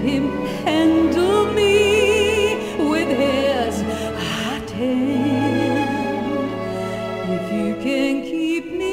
him handle me with his hot hand. If you can keep me.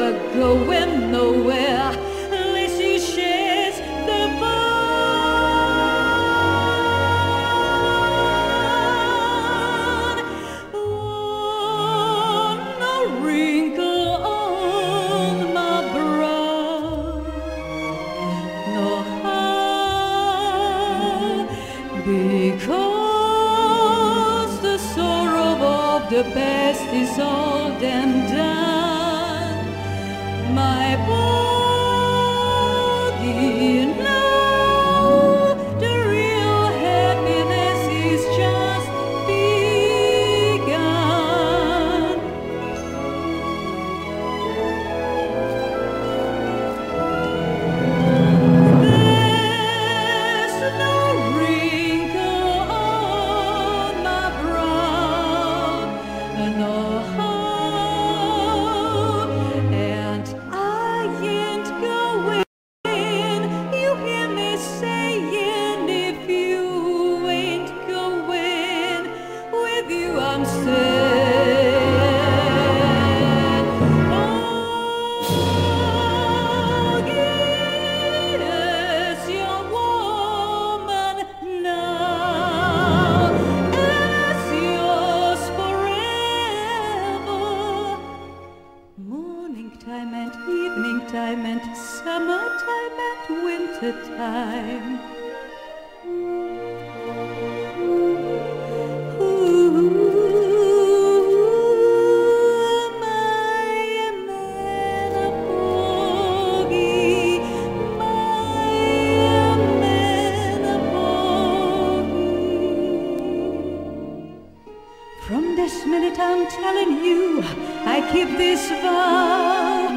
Never going nowhere unless you shares the. Oh, no wrinkle on my brow, no how, because the sorrow of the past is old and. My body winter time. From this minute I'm telling you, I keep this vow.